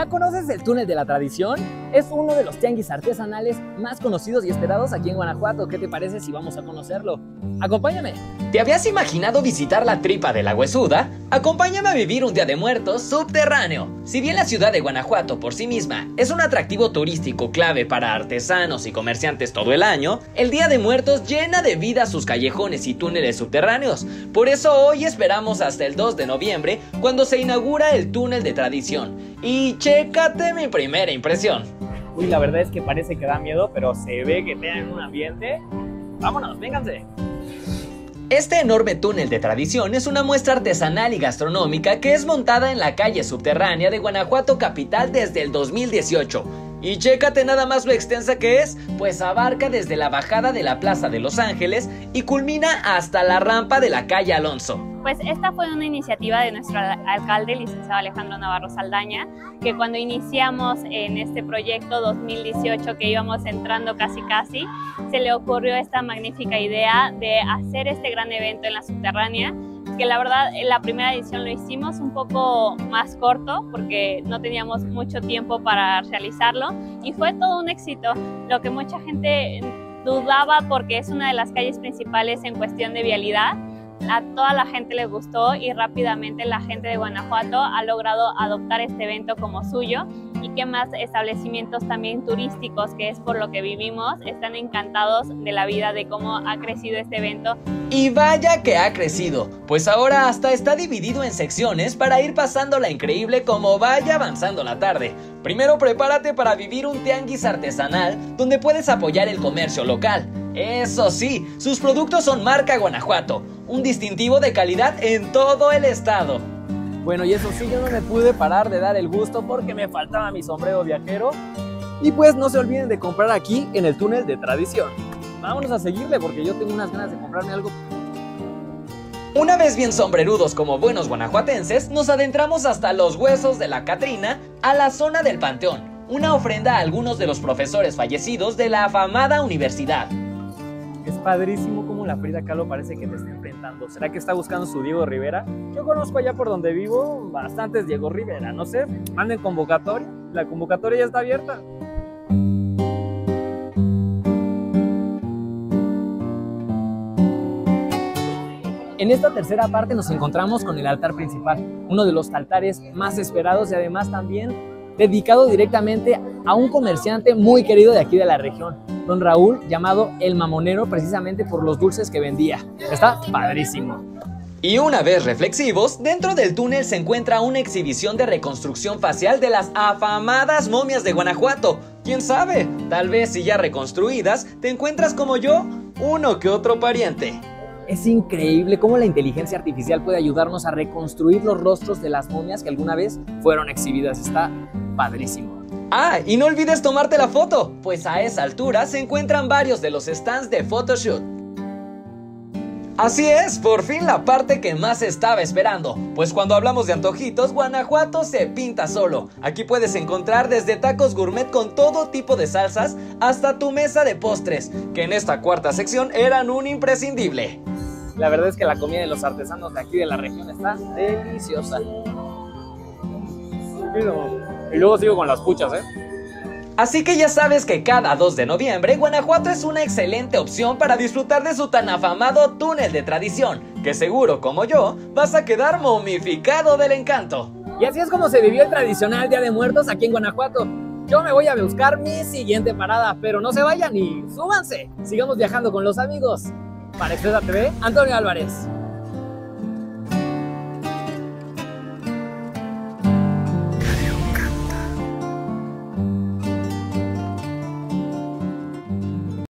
el Túnel de la Tradición es uno de los tianguis artesanales más conocidos y esperados aquí en Guanajuato. ¿Qué te parece si vamos a conocerlo? Acompáñame. ¿Te habías imaginado visitar la tripa de la huesuda? Acompáñame a vivir un día de muertos subterráneo. Si bien la ciudad de Guanajuato por sí misma es un atractivo turístico clave para artesanos y comerciantes todo el año, el Día de Muertos llena de vida sus callejones y túneles subterráneos. Por eso hoy esperamos hasta el 2 de noviembre cuando se inaugura el túnel de tradición. Y chécate mi primera impresión. Uy, la verdad es que parece que da miedo, pero se ve que tienen un ambiente. Vámonos, vénganse. Este enorme túnel de tradición es una muestra artesanal y gastronómica que es montada en la calle subterránea de Guanajuato capital desde el 2018. Y chécate nada más lo extensa que es, pues abarca desde la bajada de la Plaza de Los Ángeles y culmina hasta la rampa de la calle Alonso. Pues esta fue una iniciativa de nuestro alcalde, licenciado Alejandro Navarro Saldaña, que cuando iniciamos en este proyecto 2018, que íbamos entrando casi casi, se le ocurrió esta magnífica idea de hacer este gran evento en la subterránea, que la verdad en la primera edición lo hicimos un poco más corto porque no teníamos mucho tiempo para realizarlo y fue todo un éxito, lo que mucha gente dudaba porque es una de las calles principales en cuestión de vialidad, a toda la gente le gustó y rápidamente la gente de Guanajuato ha logrado adoptar este evento como suyo y que más establecimientos también turísticos, que es por lo que vivimos, están encantados de la vida, de cómo ha crecido este evento. Y vaya que ha crecido, pues ahora hasta está dividido en secciones para ir pasando la increíble como vaya avanzando la tarde. Primero prepárate para vivir un tianguis artesanal donde puedes apoyar el comercio local. Eso sí, sus productos son marca Guanajuato, un distintivo de calidad en todo el estado. Bueno, y eso sí, yo no me pude parar de dar el gusto porque me faltaba mi sombrero viajero. Y pues no se olviden de comprar aquí en el túnel de tradición. Vámonos a seguirle porque yo tengo unas ganas de comprarme algo. Una vez bien sombrerudos como buenos guanajuatenses, nos adentramos hasta los huesos de la Catrina a la zona del Panteón, una ofrenda a algunos de los profesores fallecidos de la afamada universidad. Padrísimo como la Frida Kahlo parece que te está enfrentando. ¿Será que está buscando su Diego Rivera? Yo conozco allá por donde vivo bastantes Diego Rivera. No sé, manden convocatoria. La convocatoria ya está abierta. En esta tercera parte nos encontramos con el altar principal, uno de los altares más esperados y además también dedicado directamente a un comerciante muy querido de aquí de la región, don Raúl, llamado El Mamonero, precisamente por los dulces que vendía. Está padrísimo. Y una vez reflexivos, dentro del túnel se encuentra una exhibición de reconstrucción facial de las afamadas momias de Guanajuato. ¿Quién sabe? Tal vez si ya reconstruidas, te encuentras como yo, uno que otro pariente. Es increíble cómo la inteligencia artificial puede ayudarnos a reconstruir los rostros de las momias que alguna vez fueron exhibidas. Está padrísimo. Ah, y no olvides tomarte la foto, pues a esa altura se encuentran varios de los stands de photoshoot. Así es, por fin la parte que más estaba esperando, pues cuando hablamos de antojitos, Guanajuato se pinta solo. Aquí puedes encontrar desde tacos gourmet con todo tipo de salsas hasta tu mesa de postres, que en esta cuarta sección eran un imprescindible. La verdad es que la comida de los artesanos de aquí de la región está deliciosa. Y luego sigo con las puchas, ¿eh? Así que ya sabes que cada 2 de noviembre Guanajuato es una excelente opción para disfrutar de su tan afamado túnel de tradición, que seguro como yo vas a quedar momificado del encanto. Y así es como se vivió el tradicional Día de Muertos aquí en Guanajuato. Yo me voy a buscar mi siguiente parada, pero no se vayan y súbanse. Sigamos viajando con los amigos. Para Expresa TV, Antonio Álvarez.